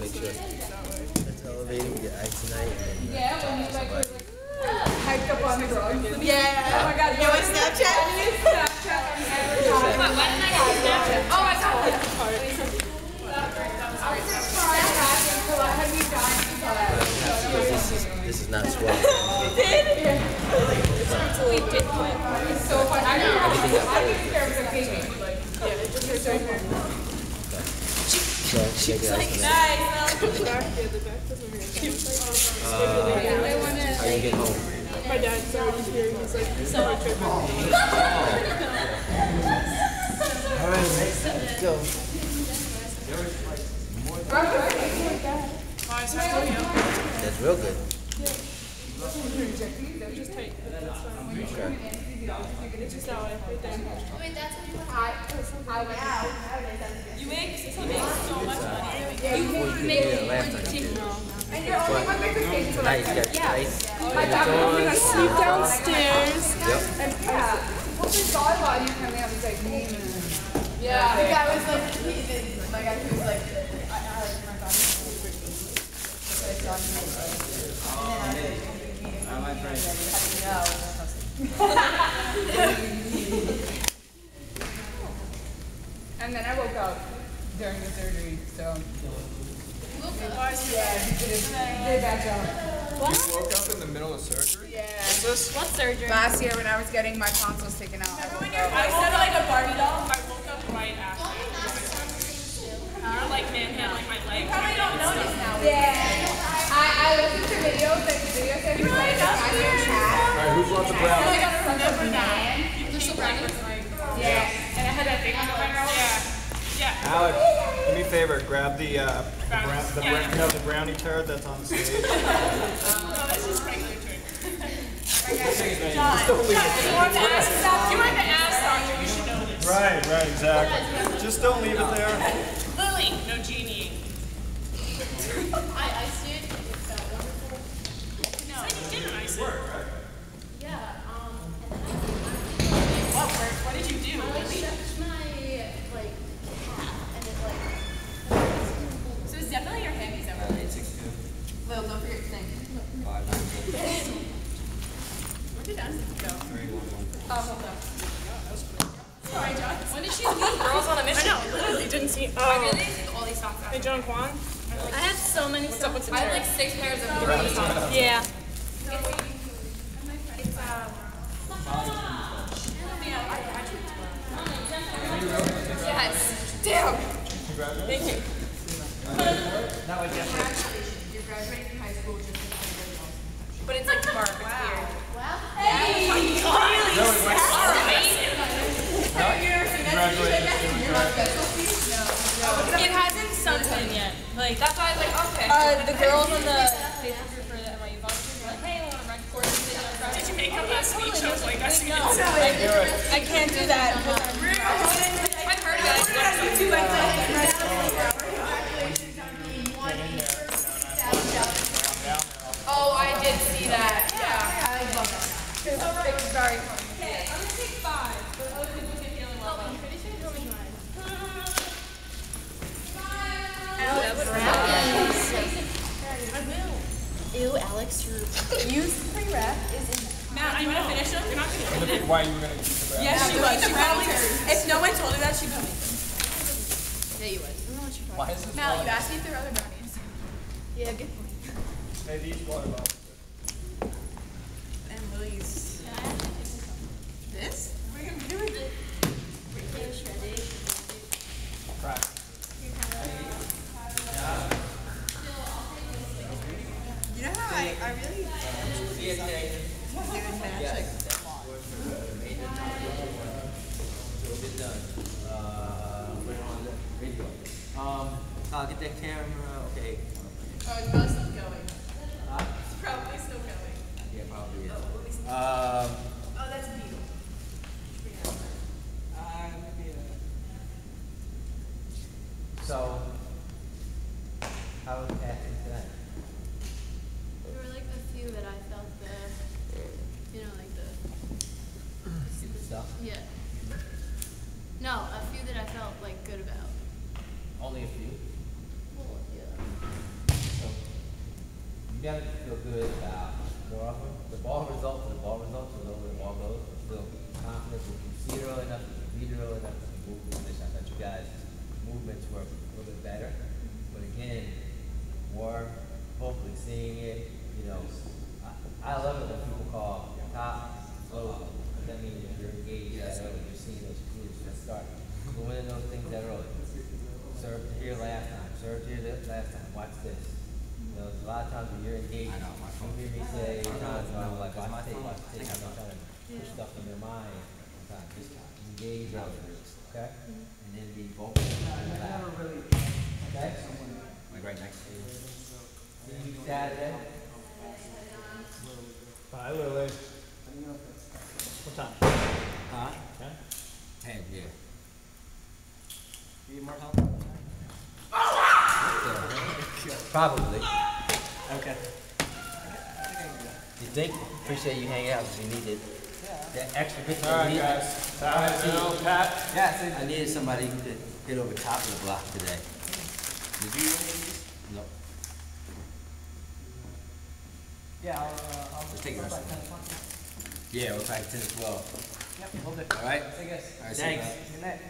make sure. That way. That's elevating. We get ice tonight. And then, Yeah, when you like hyped up on the drugs. Yeah. Oh my god, You always Snapchat? Snapchat on every time. Why didn't I get Snapchat? Oh, I got it. I was just trying to ask him, so have you this is this is not swelling. It's so fun. I didn't have I didn't care if it was a baby. Yeah, it just hurts right here. So shake it. The back, yeah, the back doesn't hurt. How you get home? My dad's already here. He's like, so much tripping. Alright, let's go. That's real good. Just tight. That's fine. Okay. You make, so much money. You make. And you're only one to got. My dad was gonna Sleep downstairs. Yep. And yeah, what we thought about you coming out was like, yeah. The guy was like, he, the, my was like my God. So I saw him, and then I was like, how do you know? And then I woke up during the surgery, so. Yeah, he did a, he did a bad job. you woke up in the middle of surgery? Yeah. What surgery? Last year when I was getting my tonsils taken out, I woke up. I said like a Barbie doll. I woke up right after. You're like manhandling my leg. Probably don't notice now. Yeah. I, I listened to videos, like videos that you like on your chat. Alright, who brought the brown? Yeah. And I had that thing on my mouth. Yeah. Yeah. Alex, do me a favor, grab the, uh, the, brown, the, brown, no, the brownie turd that's on the stage. No, this is regular turd. Just it You want to ask, you want to ask doctor, you should know this. Right, right, exactly. Just don't leave it there. Lily, no genie. I iced it. It felt wonderful. No. You didn't ice it. Yeah. Um, and then What worked? What did you do? I, I like stretched my like calf, and it like. So it's definitely your hammies that were Lil, don't forget to sing. Where did Anson go? Oh, hold up. Sorry, John. When did she leave? Girls on a mission. I know, didn't see. I Oh. really all these socks Hey, John Kwan. I have so many with I have like six pairs of socks. Yeah. Yes. Damn. Thank you. You're graduating high school just in But it's like. It's weird. It hasn't sunk in yet. Like that's why I was like, okay. Uh, the girls in the Facebook group for the NYU volunteers were like, hey, I want to record this video. Did you make up that speech? I was like, that's no. I can't do that. I've heard that. Ew, Alex, your Use pre-rep is in Matt, are you gonna finish them? You're not gonna Look at why you were gonna keep the brown. Yes, she was. She probably. If no one told her that, she probably. Yeah, you would. I don't know what you're talking Why is this Mal, you asked me if there were other brownies. Yeah, good point. Hey, these water bottles. And Lily's. This? What are you gonna do with it? Right. You know how I, I really doing magic. Uh, put it on the video. Um, I'll get that camera. Okay. Oh, it's probably still going. It's probably still going. Yeah, probably is. Oh, let me see. Um, Oh, that's beautiful. Uh, maybe, uh, So, how was passing tonight? There were like a few that I felt the, you know, like the, Stupid stuff? yeah. No, a few that I felt like good about. Only a few? Well, yeah. So, you gotta feel good about more often. The ball results, the ball results, know where the ball goes. If you see it early enough, if you read it early enough, move the position. I thought you guys' movements were a little bit better. But again, more hopefully seeing it, you know, I, I love it when people call top, slow, because that means if you're engaged that early, you're seeing those clues that start doing those things that early. Served here last time, served here this last time, watch this. You know, a lot of times when you're engaged, you hear me say, no, no, like, watch tape, watch tape, I'm trying to push stuff in their mind. Just engage early, okay? And then be vocal. Okay? Like right next to you. See you Saturday. Bye, Lily. What time? Huh? Ten? Ten, yeah. Need more help? Probably. Okay. You think? Appreciate you hanging out because you needed that extra bit. All right, guys. Pat, Bill, Pat. Yeah, I needed somebody to hit over top of the block today. Did you? No. Yeah, I'll, uh, I'll. Let's take the rest of it. Yeah, we'll try ten to twelve. Yep, hold it. All right? See you guys. All right, Thanks. Good night.